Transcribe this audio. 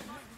Yeah.